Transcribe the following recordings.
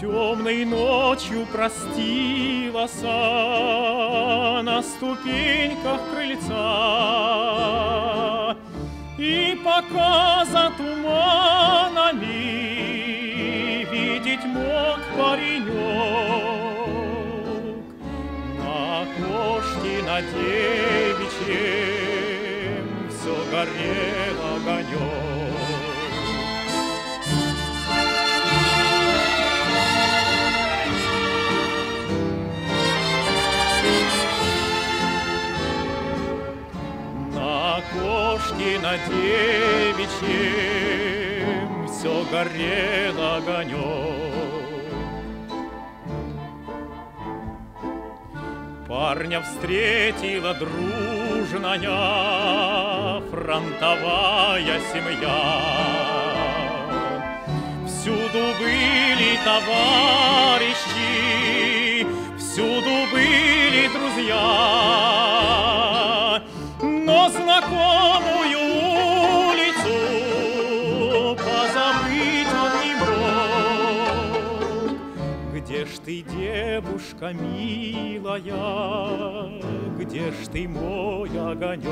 Темной ночью простилась на ступеньках крыльца. И пока за туманами видеть мог паренек, окошке на девичьем все горел окошке на девичьем все горел огонек. Парня встретила дружная фронтовая семья. Всюду были товарищи, всюду были друзья. Но знакомую улицу позабыть он не мог. Где ж ты, девушка милая, где ж ты мой огонек?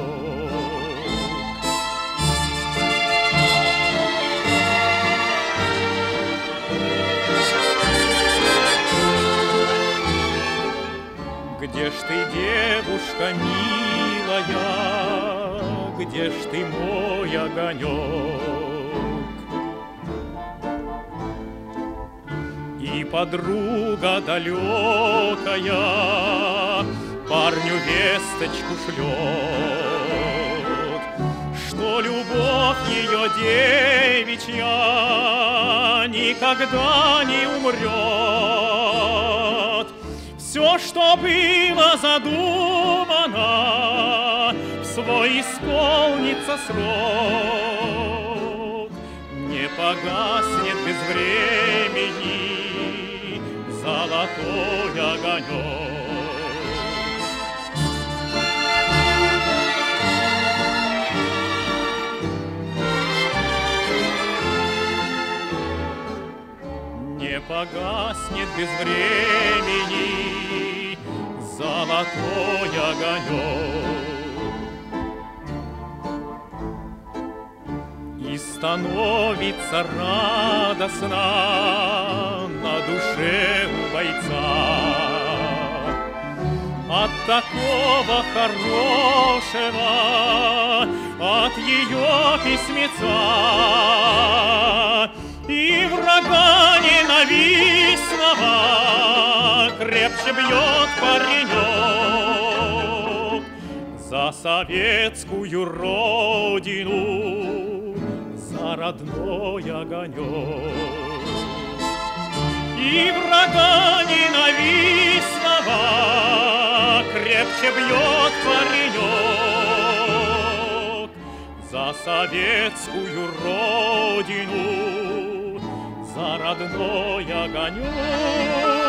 Где ж ты, девушка милая, где ж ты мой огонек? И подруга далекая парню весточку шлет, что любовь ее девичья никогда не умрет. Все, что было задумано, в свой исполнится срок. Не погаснет без времени золотой огонек. Погаснет без времени золотой огонек. И становится радостно на душе у бойца от такого хорошего, от ее письмеца. И врага ненавистного крепче бьет паренек за советскую родину, за родной огонек. И врага ненавистного крепче бьет паренек за советскую родину, за родной огонек.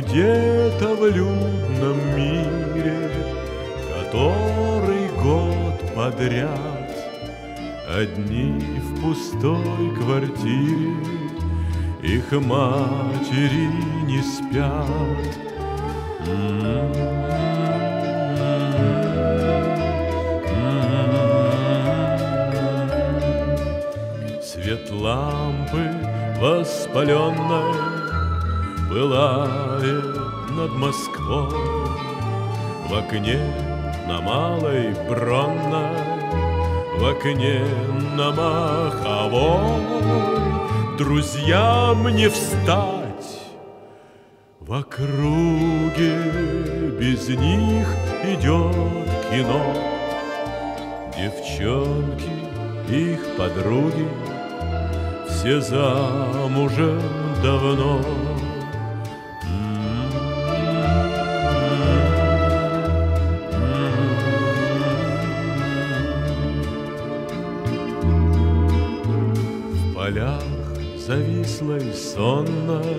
Где-то в людном мире, Который год подряд Одни в пустой квартире их матери не спят. Свет лампы воспаленной Пылает над Москвой. В окне на малой бронной, В окне на маховой. Друзьям не встать В округе. Без них идет кино. Девчонки, их подруги Все замужем давно полях завислой сонной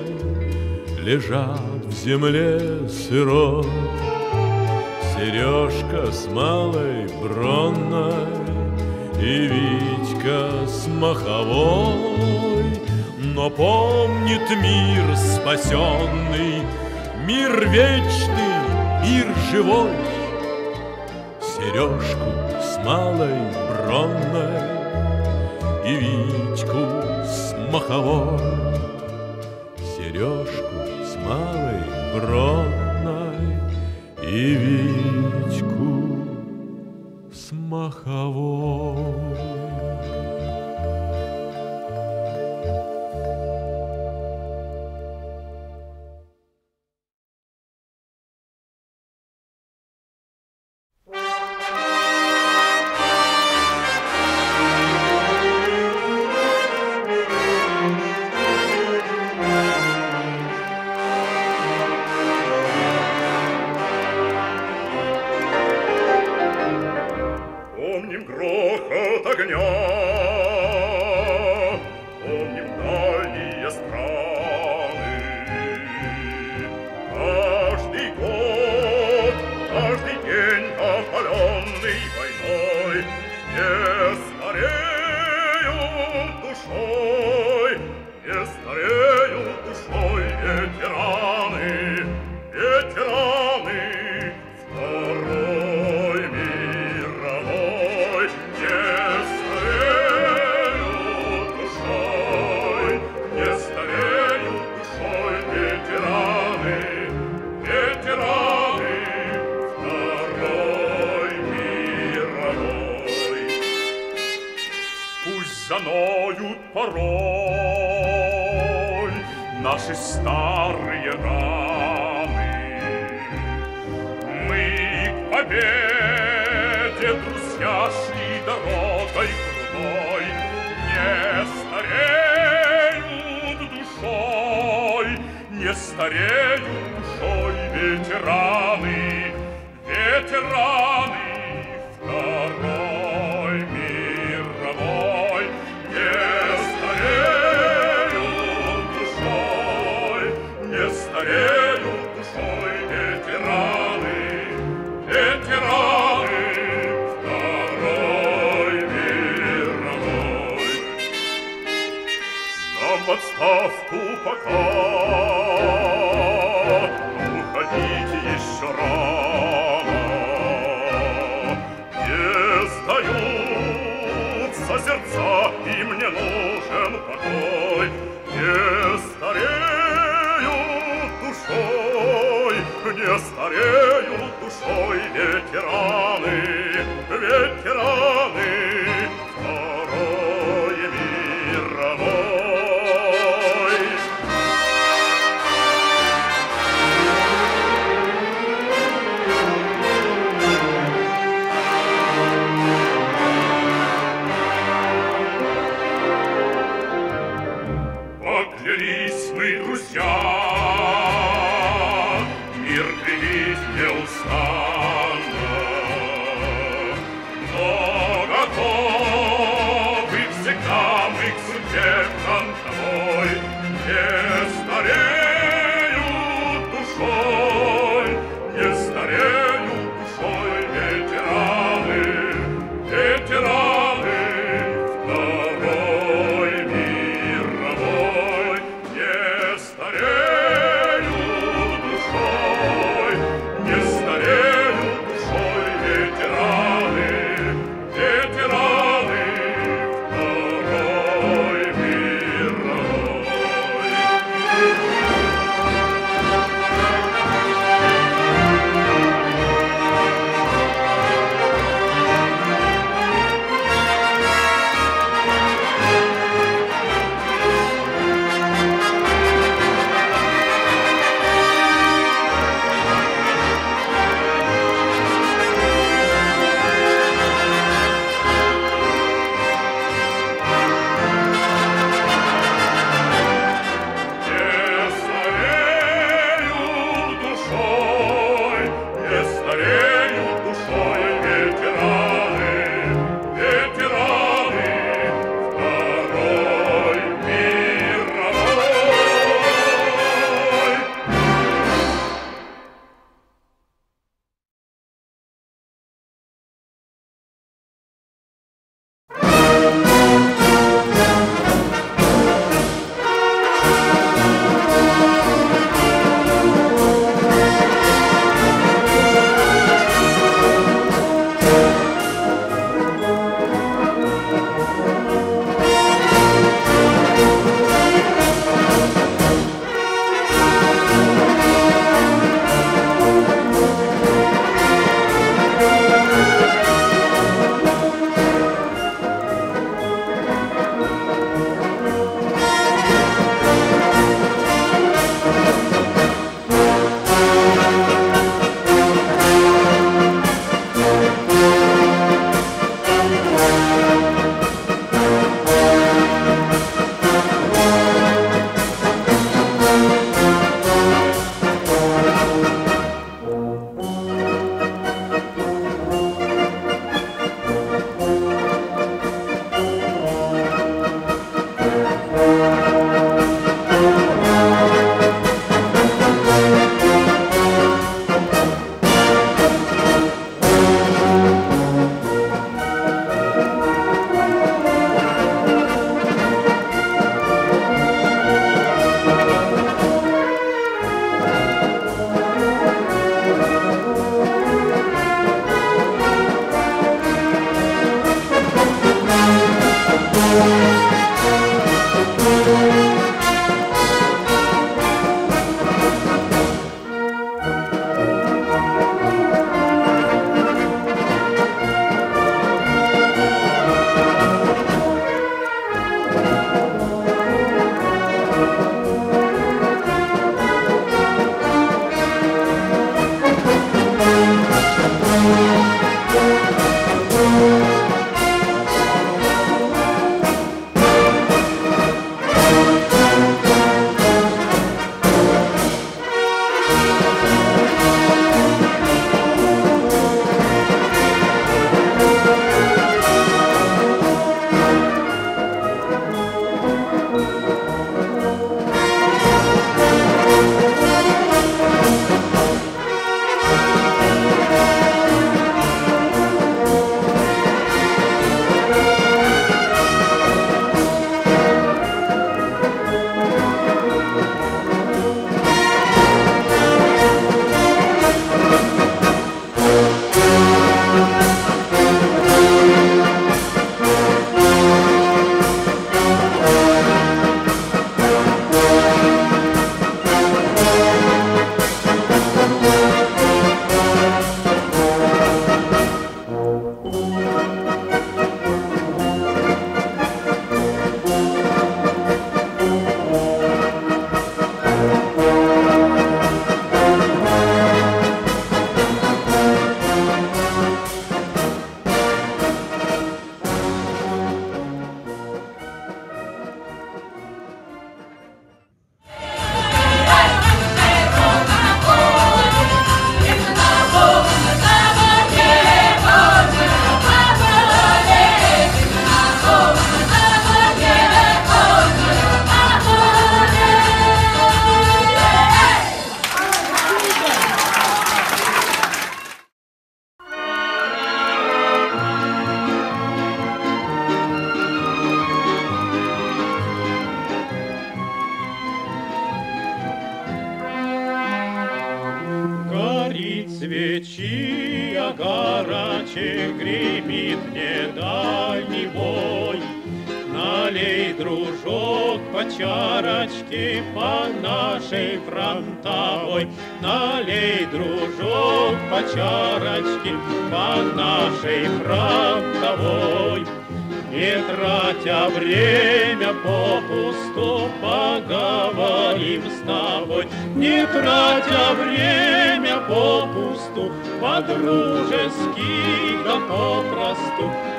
Лежат в земле сырой. Сережка с малой бронной И Витька с маховой. Но помнит мир спасенный Мир вечный, мир живой. Сережку с малой бронной и Витьку с маховой, Сережку с малой бронной и Витьку с маховой. Друзья, шли дорогой крутой, не стареют душой, не стареют душой. Ветераны, ветераны стареют душой, ветераны, ветераны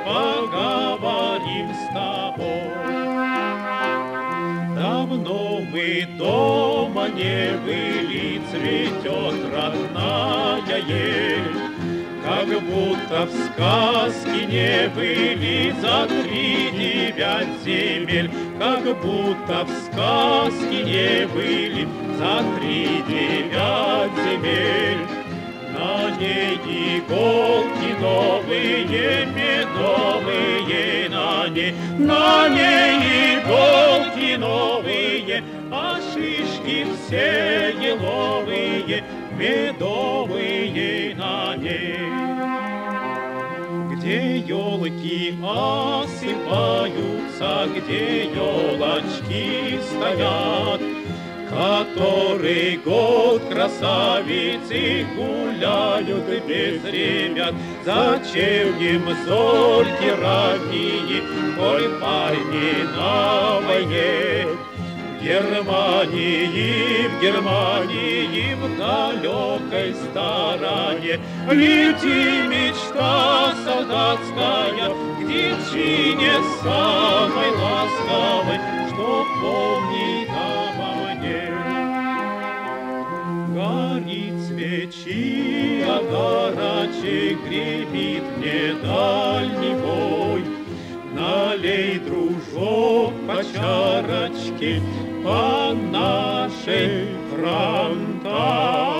поговорим с тобой. Давно мы дома не были, цветет родная ель, как будто в сказке не были за три девять земель, как будто в сказке не были за три девять земель. На ней иголки новые, медовые на ней, на ней иголки новые, а шишки все еловые, медовые на ней. Где елки осыпаются, где елочки стоят, Который год красавицы гуляют без ребят. Зачем им зорьки ранние, коль парни на войне? В Германии, в Германии, в далекой стороне Лети мечта солдатская к девчине самой ласковой, Что помнит свечи, огарочек гремит мне дальний бой. Налей, дружок, по чарочке по нашей фронтовой.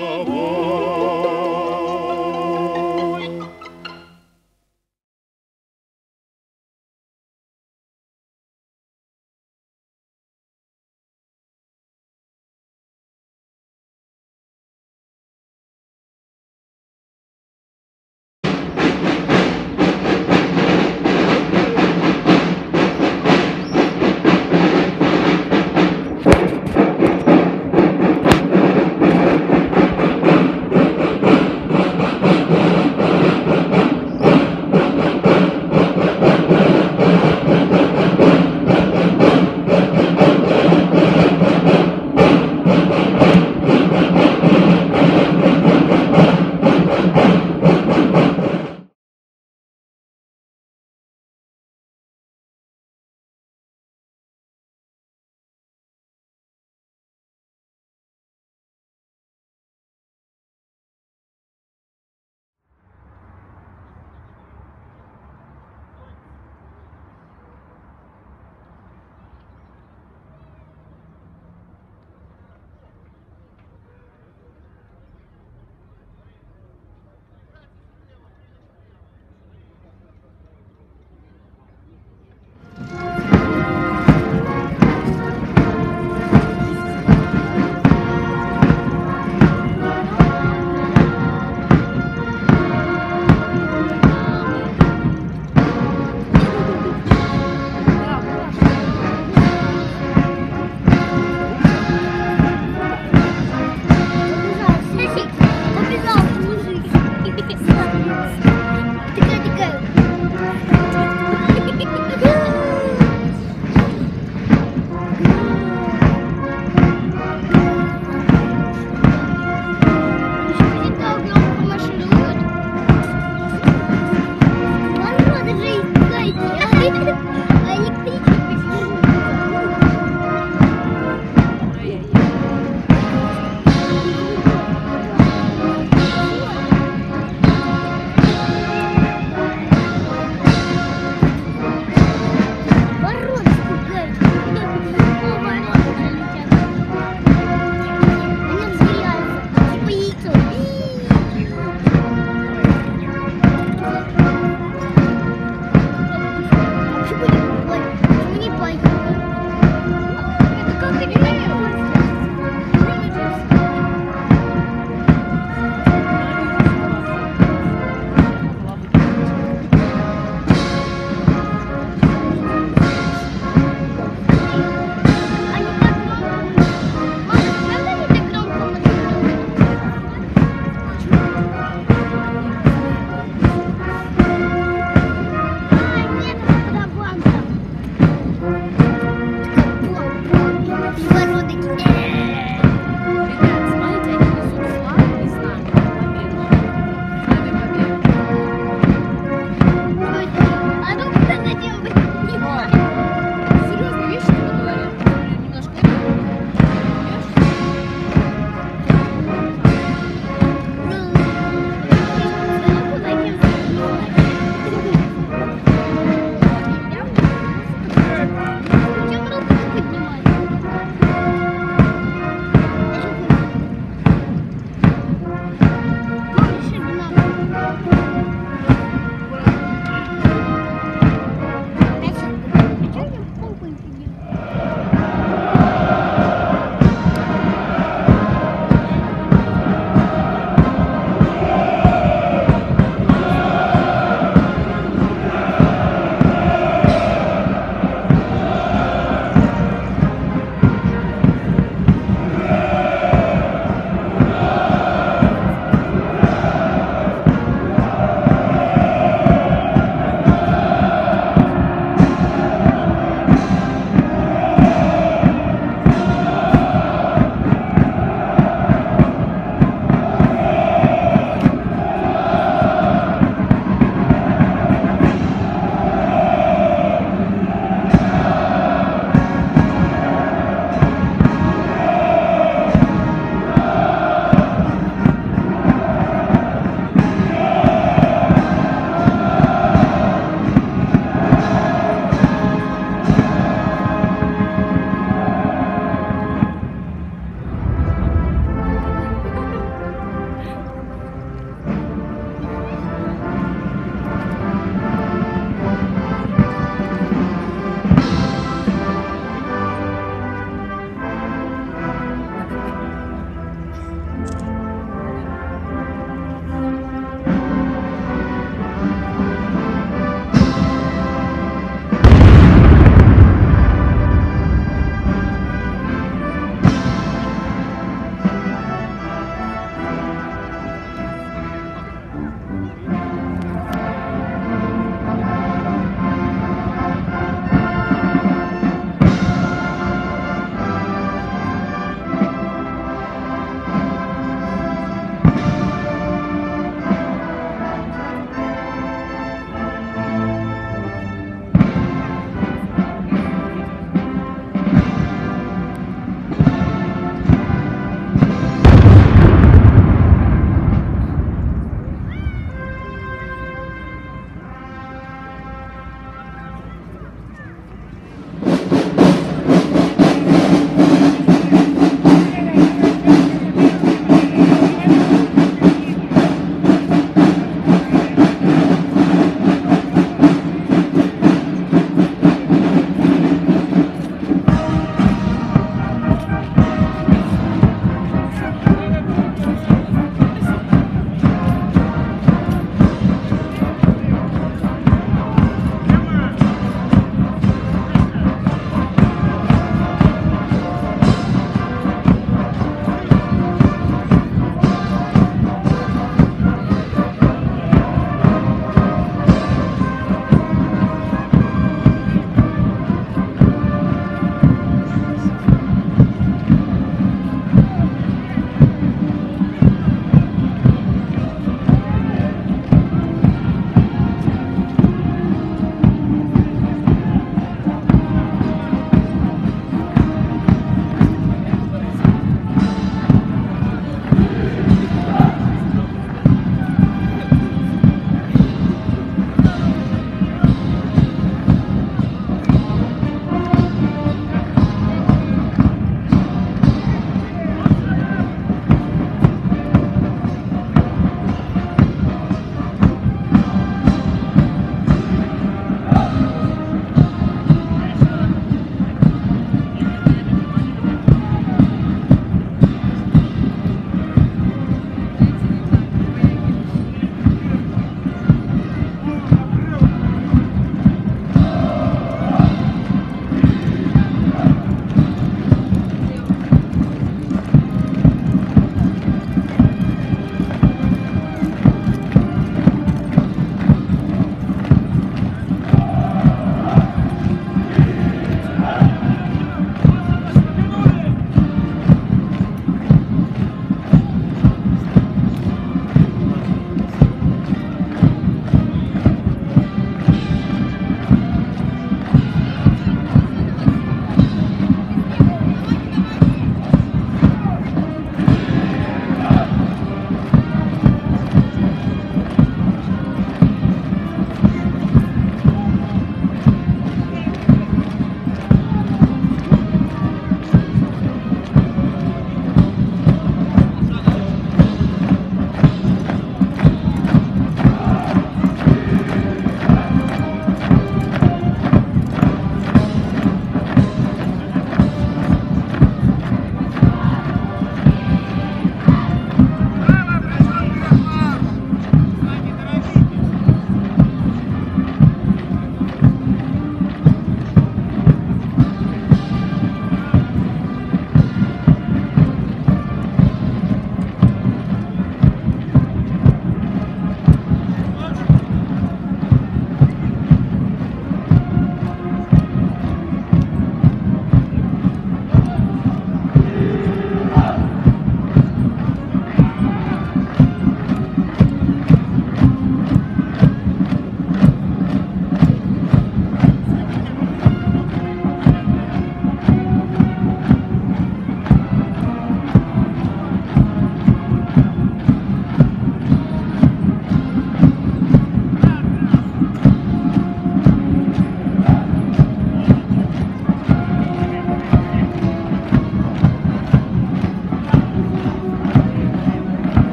Bye.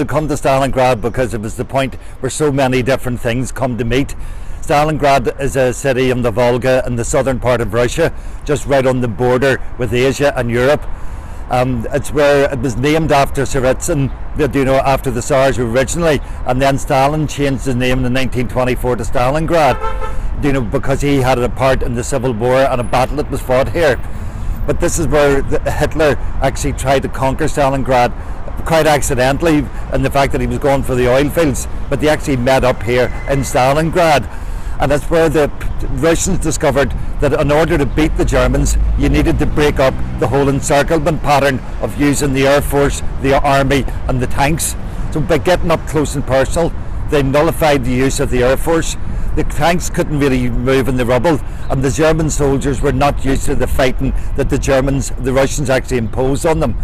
To come to Stalingrad because it was the point where so many different things come to meet. Stalingrad is a city in the Volga in the southern part of Russia, just right on the border with Asia and Europe. Um, it's where it was named after Tsaritsyn, you know, after the Tsars originally, and then Stalin changed his name in 1924 to Stalingrad, you know, because he had a part in the Civil War and a battle that was fought here. But this is where the, Hitler actually tried to conquer Stalingrad quite accidentally in the fact that he was going for the oil fields, but they actually met up here in Stalingrad. And that's where the Russians discovered that in order to beat the Germans, you needed to break up the whole encirclement pattern of using the Air Force, the Army, and the tanks. So by getting up close and personal, they nullified the use of the Air Force. The tanks couldn't really move in the rubble, and the German soldiers were not used to the fighting that the Germans, the Russians actually imposed on them.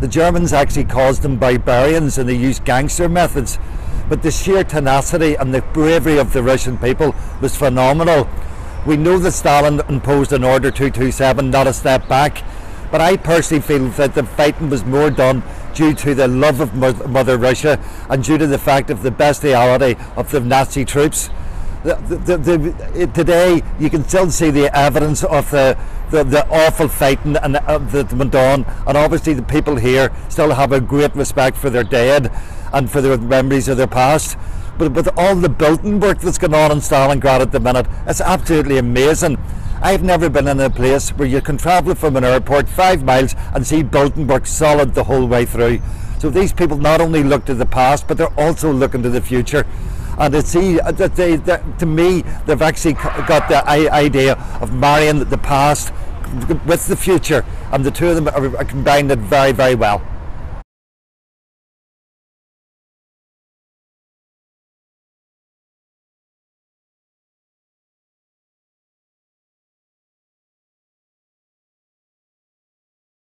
The Germans actually caused them barbarians and they used gangster methods. But the sheer tenacity and the bravery of the Russian people was phenomenal. We know that Stalin imposed an Order 227, not a step back. But I personally feel that the fighting was more done due to the love of Mother Russia and due to the fact of the bestiality of the Nazi troops. The, the, the, today, you can still see the evidence of the, the, awful fighting and uh, that went on, and obviously the people here still have a great respect for their dead and for their memories of their past. But with all the building work that's going on in Stalingrad at the minute, it's absolutely amazing. I've never been in a place where you can travel from an airport five miles and see building work solid the whole way through. So these people not only look to the past, but they're also looking to the future. And to see uh, that they, to me, they've actually got the idea of marrying the past with the future, and the two of them are combined it very, very well.